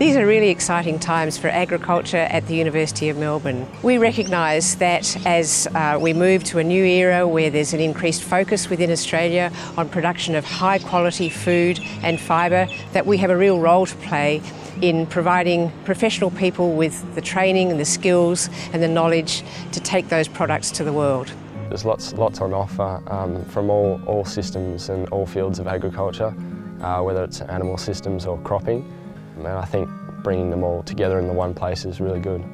These are really exciting times for agriculture at the University of Melbourne. We recognise that as uh, we move to a new era where there's an increased focus within Australia on production of high quality food and fibre, that we have a real role to play in providing professional people with the training and the skills and the knowledge to take those products to the world. There's lots, lots on offer um, from all, all systems and all fields of agriculture, uh, whether it's animal systems or cropping. And I think bringing them all together in the one place is really good.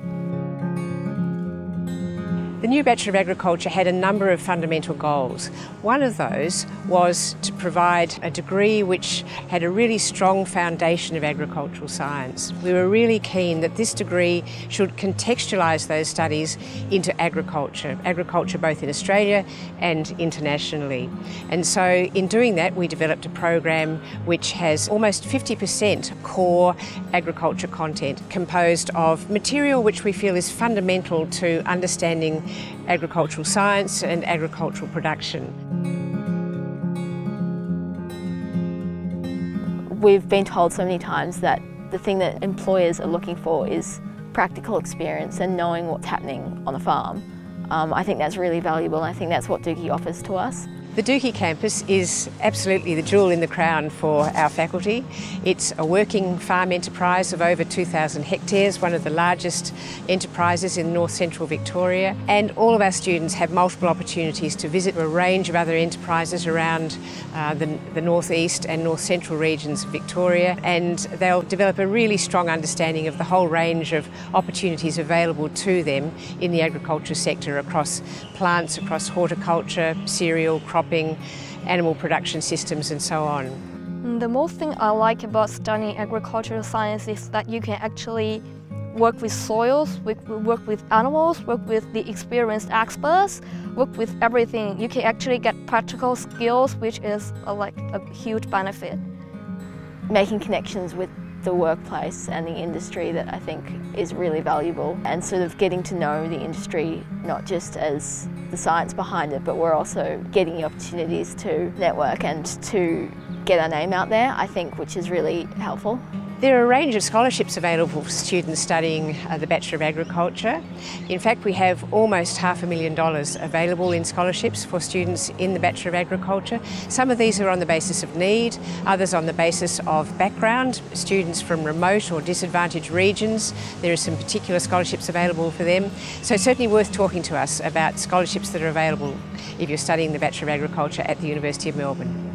The new Bachelor of Agriculture had a number of fundamental goals. One of those was to provide a degree which had a really strong foundation of agricultural science. We were really keen that this degree should contextualise those studies into agriculture, agriculture both in Australia and internationally. And so in doing that we developed a program which has almost 50% core agriculture content composed of material which we feel is fundamental to understanding agricultural science and agricultural production. We've been told so many times that the thing that employers are looking for is practical experience and knowing what's happening on a farm. Um, I think that's really valuable and I think that's what Dookie offers to us. The Dookie campus is absolutely the jewel in the crown for our faculty. It's a working farm enterprise of over 2,000 hectares, one of the largest enterprises in north central Victoria. And all of our students have multiple opportunities to visit a range of other enterprises around uh, the, the northeast and north central regions of Victoria. And they'll develop a really strong understanding of the whole range of opportunities available to them in the agriculture sector across plants, across horticulture, cereal, crop cropping, animal production systems and so on. Mm, the most thing I like about studying agricultural science is that you can actually work with soils, work with animals, work with the experienced experts, work with everything. You can actually get practical skills, which is a, like a huge benefit. Making connections with the workplace and the industry that I think is really valuable and sort of getting to know the industry not just as the science behind it but we're also getting the opportunities to network and to get our name out there I think which is really helpful. There are a range of scholarships available for students studying uh, the Bachelor of Agriculture. In fact, we have almost half a million dollars available in scholarships for students in the Bachelor of Agriculture. Some of these are on the basis of need, others on the basis of background, students from remote or disadvantaged regions. There are some particular scholarships available for them. So certainly worth talking to us about scholarships that are available if you're studying the Bachelor of Agriculture at the University of Melbourne.